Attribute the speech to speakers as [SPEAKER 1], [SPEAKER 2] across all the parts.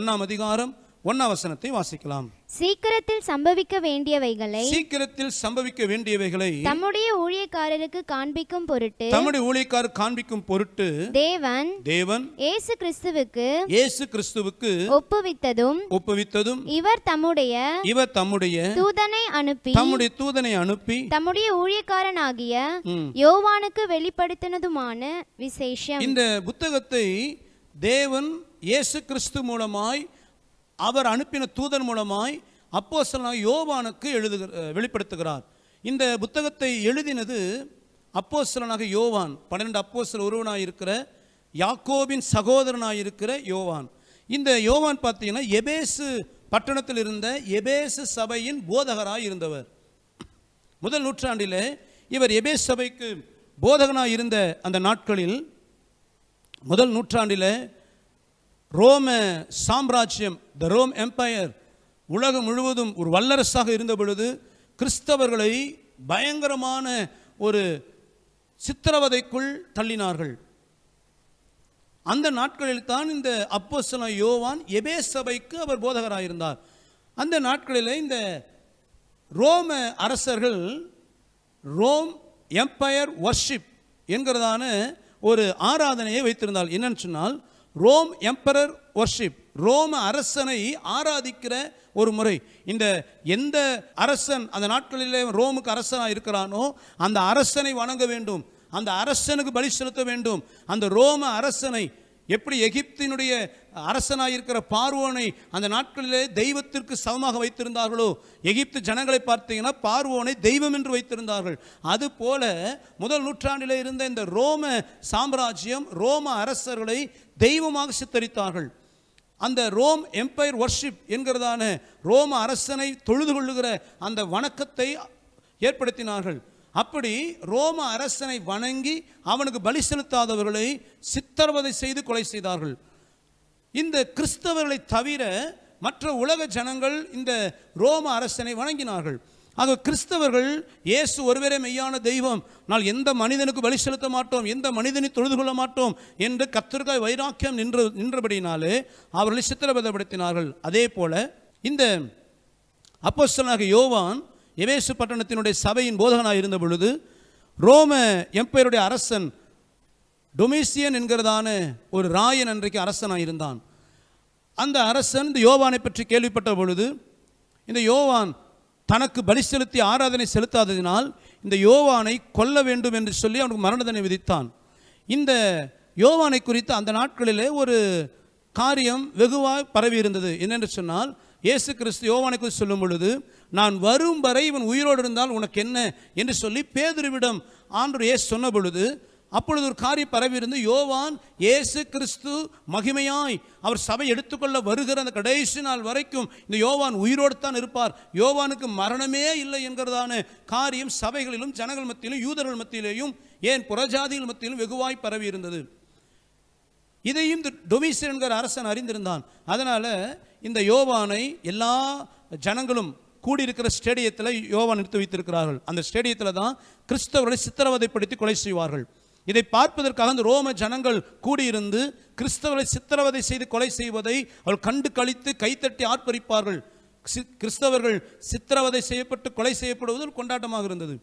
[SPEAKER 1] ஒன்னாம் அதிகாரம் ஒன்னாம் வசனத்தை வாசிக்கலாம்
[SPEAKER 2] சீக்கிரத்தில் சம்பவிக்க வேண்டியவைகளை
[SPEAKER 1] சீக்கிரத்தில் சம்பவிக்க வேண்டியவைகளை
[SPEAKER 2] தம்முடைய ஊழியக்காரருக்கு காண்பிக்கும் பொருட்டு
[SPEAKER 1] தம்முடைய ஊழியக்கார் காண்பிக்கும் பொருட்டு
[SPEAKER 2] தேவன்
[SPEAKER 1] தேவன்
[SPEAKER 2] இயேசு கிறிஸ்துவுக்கு
[SPEAKER 1] இயேசு கிறிஸ்துவுக்கு
[SPEAKER 2] ஒப்புவித்ததும்
[SPEAKER 1] ஒப்புவித்ததும்
[SPEAKER 2] இவர் தம்முடைய
[SPEAKER 1] இவர் தம்முடைய
[SPEAKER 2] தூதனை அனுப்பி
[SPEAKER 1] தம்முடைய தூதனை அனுப்பி
[SPEAKER 2] தம்முடைய ஊழியக்காரனாகிய. யோவானுக்கு வெளிப்படுத்தினதுமான விசேஷம்
[SPEAKER 1] இந்த புத்தகத்தை தேவன் இயேசு கிறிஸ்து மூலமாய் அவர் அனுப்பின தூதன் மூலமாய் அப்போஸ்தலனாகிய யோவானுக்கு எழுதுகிற வெளிப்படுத்துகிறார். இந்த புத்தகத்தை எழுதினது அப்போஸ்தலனாக யோவான். பன்னிரெண்டு அப்போஸ்தலர் ஒருவனாய் இருக்கிற யாக்கோபின் சகோதரனாயிருக்கிற யோவான். இந்த யோவான் பார்த்தீங்கன்னா எபேசு பட்டணத்தில் இருந்த எபேசு சபையின் போதகராக இருந்தவர் முதல் நூற்றாண்டிலே இவர் எபேஸ் சபைக்கு போதகனாக இருந்த அந்த நாட்களில் முதல் நூற்றாண்டில் ரோம சாம்ராஜ்யம் த ரோம் எம்பையர் உலகம் முழுவதும் ஒரு வல்லரசாக இருந்த பொழுது கிறிஸ்தவர்களை பயங்கரமான ஒரு சித்திரவதைக்குள் தள்ளினார்கள். அந்த நாட்களில் தான் இந்த அப்போசன யோவான் எபே சபைக்கு அவர் போதகராயிருந்தார். அந்த நாட்களில் இந்த ரோம அரசர்கள் ரோம் எம்பையர் ஒர்ஷிப் என்கிறதான ஒரு ஆராதனையை வைத்திருந்தால் என்னன்னு சொன்னால் ரோம் எம்பரர் ஒர்ஷிப் ரோம அரசனை ஆராதிக்கிற ஒரு முறை. இந்த எந்த அரசன் அந்த நாட்களிலே ரோமுக்கு அரசனாக இருக்கிறானோ அந்த அரசனை வணங்க வேண்டும். அந்த அரசனுக்கு பலி செலுத்த வேண்டும். அந்த ரோம அரசனை எப்படி எகிப்தினுடைய அரசனாக இருக்கிற பார்வோனை அந்த நாட்களிலே தெய்வத்திற்கு சமமாக வைத்திருந்தார்களோ? எகிப்து ஜனங்களை பார்த்தீங்கன்னா பார்வோனை தெய்வம் என்று வைத்திருந்தார்கள். அதுபோல முதல் நூற்றாண்டில் இருந்த இந்த ரோம சாம்ராஜ்யம் ரோம அரசர்களை தெய்வமாக சித்தரித்தார்கள். அந்த ரோம் எம்பையர் வர்ஷிப் என்கிறதான ரோம அரசனை தொழுது கொள்ளுகிற அந்த வணக்கத்தை ஏற்படுத்தினார்கள். அப்படி ரோம அரசனை வணங்கி அவனுக்கு பலி செலுத்தாதவர்களை சித்திரவதை செய்து கொலை செய்தார்கள். இந்த கிறிஸ்தவர்களை தவிர மற்ற உலக ஜனங்கள் இந்த ரோம அரசனை வணங்கினார்கள். ஆக கிறிஸ்தவர்கள் இயேசு ஒருவரே மெய்யான தெய்வம். நான் எந்த மனிதனுக்கு பலி செலுத்த மாட்டோம் எந்த மனிதனை தொழுது கொள்ள மாட்டோம் என்று கத்திற்காய் வைராக்கியம் நின்று நின்றபடினாலே அவர்களை சித்திரவதப்படுத்தினார்கள். அதே போல இந்த அப்போஸ்தலனாக யோவான் எவேசு பட்டணத்தினுடைய சபையின் போதகனாக இருந்த பொழுது ரோம எம்பையருடைய அரசன் டொமிசியன் என்கிறதான ஒரு ராயன் அன்றைக்கு அரசனாக இருந்தான். அந்த அரசன் இந்த யோவானை பற்றி கேள்விப்பட்ட பொழுது இந்த யோவான் தனக்கு பலி செலுத்தி ஆராதனை செலுத்தாததினால் இந்த யோவானை கொல்ல வேண்டும் என்று சொல்லி அவனுக்கு மரண தண்டனை விதித்தான். இந்த யோவானை குறித்து அந்த நாட்களிலே ஒரு காரியம் வெகுவாய் பரவி இருந்தது என்னென்று சொன்னால் இயேசு கிறிஸ்து யோவானை குறித்து சொல்லும் பொழுது நான் வரும் வரை இவன் உயிரோடு இருந்தால் உனக்கு என்ன? என்று சொல்லி பேதுருவிடம் ஆண்டு இயேசு சொன்ன பொழுது அப்பொழுது ஒரு காரியம் பரவியிருந்து யோவான் இயேசு கிறிஸ்து மகிமையாய். அவர் சபை எடுத்துக்கொள்ள வருகிற அந்த கடைசி நாள் வரைக்கும் இந்த யோவான் உயிரோடு தான் இருப்பார். யோவானுக்கு மரணமே இல்லை என்கிறதான காரியம் சபைகளிலும் ஜனங்கள் மத்தியிலும் யூதர்கள் மத்தியிலேயும் ஏன் புறஜாதிகள் மத்தியிலும் வெகுவாய் பரவி இருந்தது. இதையும் இந்த என்கிற அரசன் அறிந்திருந்தான். அதனால் இந்த யோவானை எல்லா ஜனங்களும் கூடியிருக்கிற ஸ்டேடியத்தில் யோவான் நிறுத்தி வைத்திருக்கிறார்கள். அந்த ஸ்டேடியத்தில் தான் கிறிஸ்தவர்களை சித்திரவதைப்படுத்தி கொலை செய்வார்கள். இதை பார்ப்பதற்காக அந்த ரோம ஜனங்கள் கூடியிருந்து கிறிஸ்தவரை சித்திரவதை செய்து கொலை செய்வதை அவள் கண்டு கழித்து கைத்தட்டி ஆர்ப்பரிப்பார்கள். கிறிஸ்தவர்கள் சித்திரவதை செய்யப்பட்டு கொலை செய்யப்படுவது கொண்டாட்டமாக இருந்தது.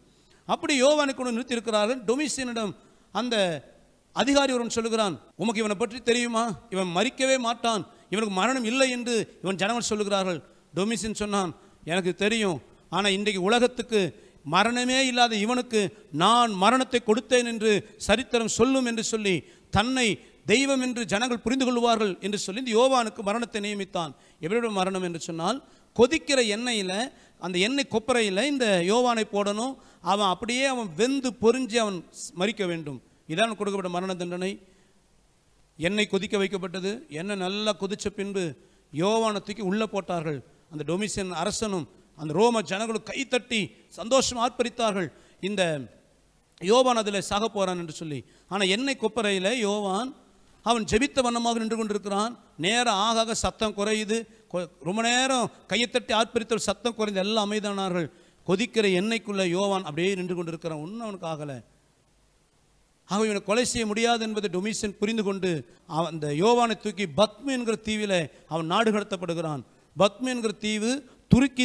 [SPEAKER 1] அப்படி யோவானை கொண்டு நிறுத்தியிருக்கிறார்கள். டொமிசியனிடம் அந்த அதிகாரி ஒருவன் சொல்லுகிறான் உமக்கு இவனை பற்றி தெரியுமா? இவன் மறிக்கவே மாட்டான். இவனுக்கு மரணம் இல்லை என்று இவன் ஜனங்கள் சொல்லுகிறார்கள். டொமிசின் சொன்னான் எனக்கு தெரியும். ஆனால் இன்றைக்கு உலகத்துக்கு மரணமே இல்லாத இவனுக்கு நான் மரணத்தை கொடுத்தேன் என்று சரித்திரம் சொல்லும் என்று சொல்லி தன்னை தெய்வம் என்று ஜனங்கள் புரிந்து கொள்வார்கள் என்று சொல்லி இந்த யோவானுக்கு மரணத்தை நியமித்தான். எவரிடம் மரணம் என்று சொன்னால் கொதிக்கிற எண்ணெயில் அந்த எண்ணெய் கொப்பரையில் இந்த யோவானை போடணும். அவன் அப்படியே அவன் வெந்து பொறிஞ்சு அவன் மறிக்க வேண்டும். இதான் கொடுக்கப்பட்ட மரண தண்டனை. எண்ணெய் கொதிக்க வைக்கப்பட்டது. எண்ணெய் நல்லா கொதித்த பின்பு யோவானை தூக்கி உள்ளே போட்டார்கள். அந்த டொமிசியன் அரசனும் அந்த ரோம ஜனங்களும் கைத்தட்டி சந்தோஷம் ஆர்ப்பரித்தார்கள். இந்த யோவான் அதில் சாக போகிறான் என்று சொல்லி. ஆனால் எண்ணெய் கொப்பரையில் யோவான் அவன் ஜெபித்த வண்ணமாக நின்று கொண்டிருக்கிறான். நேரம் ஆக ஆக சத்தம் குறையுது. கொ- ரொம்ப நேரம் கையத்தட்டி ஆர்ப்பரித்த சத்தம் குறைந்து எல்லாம் அமைதானார்கள் கொதிக்கிற எண்ணெய்க்குள்ளே யோவான் அப்படியே நின்று கொண்டிருக்கிறான். ஒன்றும் அவனுக்கு ஆகலை. ஆக இவனை கொலை செய்ய முடியாது என்பதை டொமிஷன் புரிந்து கொண்டு அவன் அந்த யோவானை தூக்கி பத்மு என்கிற தீவிலே அவன் நாடு கடத்தப்படுகிறான். பத்மு என்கிற தீவு துருக்கி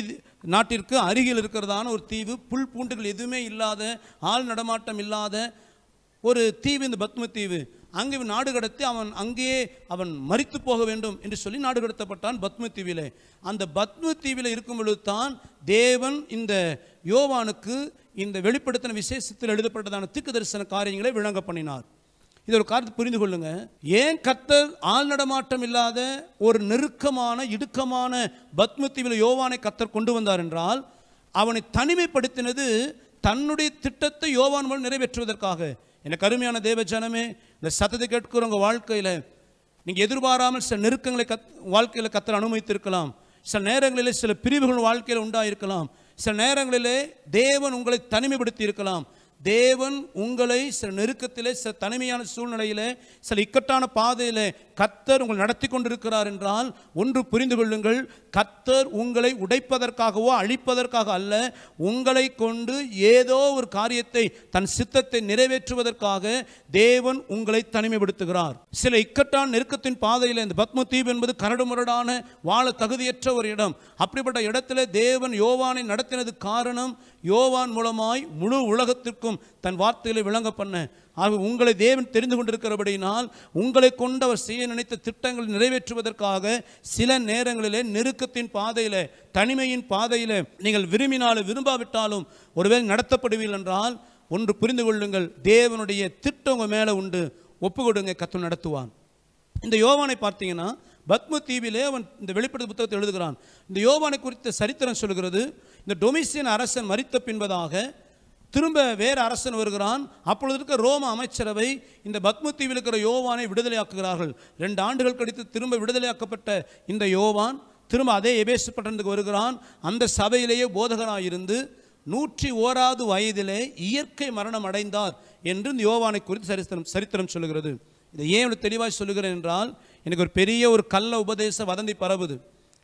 [SPEAKER 1] நாட்டிற்கு அருகில் இருக்கிறதான ஒரு தீவு புல் பூண்டுகள் எதுவுமே இல்லாத ஆள் நடமாட்டம் இல்லாத ஒரு தீவு இந்த பத்ம தீவு. அங்கே இவன் நாடு கடத்தி அவன் அங்கேயே அவன் மறித்து போக வேண்டும் என்று சொல்லி நாடு கடத்தப்பட்டான் பத்ம தீவிலே. அந்த பத்ம தீவில் இருக்கும் பொழுது தான் தேவன் இந்த யோவானுக்கு இந்த வெளிப்படுத்தின விசேஷத்தில் எழுதப்பட்டதான திக்கு தரிசன காரியங்களை விளங்க பண்ணினார். இது ஒரு காரியத்தை புரிந்து கொள்ளுங்க. ஏன் கத்தர் ஆள் நடமாட்டம் இல்லாத ஒரு நெருக்கமான இடுக்கமான பத்மத்தீவில் யோவானை கத்தர் கொண்டு வந்தார் என்றால் அவனை தனிமைப்படுத்தினது தன்னுடைய திட்டத்தை யோவான் மூலம் நிறைவேற்றுவதற்காக. எனக்கு அருமையான தேவ ஜனமே இந்த சத்தத்தை கேட்கிற உங்கள் வாழ்க்கையில் நீங்கள் எதிர்பாராமல் சில நெருக்கங்களை கத் வாழ்க்கையில் கத்தர் அனுமதித்திருக்கலாம். சில நேரங்களிலே சில பிரிவுகள் வாழ்க்கையில் உண்டாயிருக்கலாம். சில நேரங்களிலே தேவன் உங்களை தனிமைப்படுத்தி இருக்கலாம் தேவன் உங்களை சில நெருக்கத்தில் சில தனிமையான சூழ்நிலையிலே சில இக்கட்டான பாதையில் கத்தர் உங்களை நடத்தி கொண்டிருக்கிறார் என்றால் ஒன்று புரிந்து கொள்ளுங்கள். கத்தர் உங்களை உடைப்பதற்காகவோ அழிப்பதற்காக அல்ல உங்களை கொண்டு ஏதோ ஒரு காரியத்தை தன் சித்தத்தை நிறைவேற்றுவதற்காக தேவன் உங்களை தனிமைப்படுத்துகிறார். சில இக்கட்டான நெருக்கத்தின் பாதையில் இந்த பத்ம தீவு என்பது கரடுமுரடான வாழ தகுதியற்ற ஒரு இடம். அப்படிப்பட்ட இடத்துல தேவன் யோவானை நடத்தினது காரணம் யோவான் மூலமாய் முழு உலகத்திற்கும் தன் வார்த்தைகளை விளங்க பண்ண. ஆக உங்களை தேவன் தெரிந்து கொண்டிருக்கிறபடியினால் உங்களை கொண்டு அவர் செய்ய நினைத்த திட்டங்களை நிறைவேற்றுவதற்காக சில நேரங்களிலே நெருக்கத்தின் பாதையில் தனிமையின் பாதையில் நீங்கள் விரும்பினாலும் விரும்பாவிட்டாலும் ஒருவேளை நடத்தப்படுவீர்கள் என்றால் ஒன்று புரிந்து கொள்ளுங்கள் தேவனுடைய திட்டம் உங்கள் மேலே உண்டு. ஒப்பு கொடுங்க கத்து நடத்துவான் இந்த யோவானை பார்த்தீங்கன்னா பத்ம தீவிலே அவன் இந்த வெளிப்படுத்த புத்தகத்தை எழுதுகிறான். இந்த யோவானை குறித்த சரித்திரம் சொல்கிறது இந்த டொமிசியன் அரசன் மறித்த பின்பதாக திரும்ப வேறு அரசன் வருகிறான். அப்பொழுது இருக்க ரோம அமைச்சரவை இந்த பத்மத்தீவில் இருக்கிற யோவானை விடுதலையாக்குகிறார்கள். ரெண்டு ஆண்டுகள் கழித்து திரும்ப விடுதலையாக்கப்பட்ட இந்த யோவான் திரும்ப அதே எபேசு பட்டணத்துக்கு வருகிறான். அந்த சபையிலேயே போதகனாக இருந்து நூற்றி ஓராவது வயதிலே இயற்கை மரணம் அடைந்தார் என்று இந்த யோவானை குறித்து சரித்திரம் சரித்திரம் சொல்லுகிறது. இதை ஏன் தெளிவாக சொல்லுகிறேன் என்றால் எனக்கு ஒரு பெரிய ஒரு கள்ள உபதேச வதந்தி பரவுது.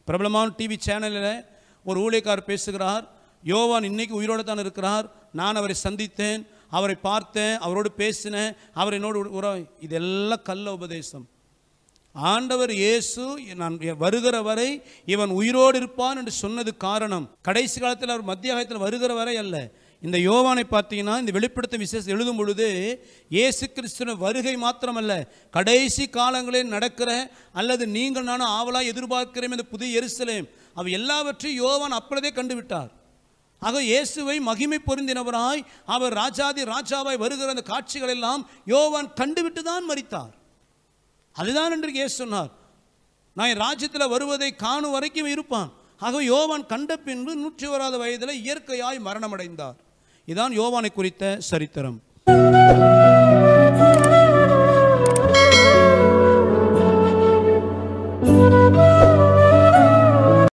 [SPEAKER 1] பிரபலமான டிவி சேனலில் ஒரு ஊழியக்கார் பேசுகிறார் யோவான் இன்னைக்கு உயிரோடு தான் இருக்கிறார் நான் அவரை சந்தித்தேன் அவரை பார்த்தேன் அவரோடு பேசினேன் அவர் என்னோடு உறவு இதெல்லாம் கள்ள உபதேசம். ஆண்டவர் இயேசு நான் வருகிற வரை இவன் உயிரோடு இருப்பான் என்று சொன்னது காரணம். கடைசி காலத்தில் அவர் மத்திய காலத்தில் வருகிற வரை அல்ல. இந்த யோவானை பார்த்தீங்கன்னா இந்த வெளிப்படுத்த விசேஷம் எழுதும் பொழுது ஏசு கிறிஸ்துவ வருகை மாத்திரமல்ல. கடைசி காலங்களில் நடக்கிற அல்லது நீங்கள் நானும் ஆவலாக எதிர்பார்க்கிறேன் இந்த புதிய எரிசலேம் அவை எல்லாவற்றையும் யோவான் அப்பொழுதே கண்டுவிட்டார். ஆக இயேசுவை மகிமை பொருந்தினவராய் அவர் ராஜாதி ராஜாவாய் வருகிற அந்த காட்சிகள் எல்லாம் யோவான் கண்டுவிட்டு தான் மறித்தார் அதுதான் என்று இயேசு சொன்னார். நான் என் ராஜ்யத்தில் வருவதை காணும் வரைக்கும் இருப்பான். ஆக யோவான் கண்ட பின்பு நூற்றி வராத வயதில் இயற்கையாய் மரணமடைந்தார். இதான் யோவானை குறித்த சரித்திரம்.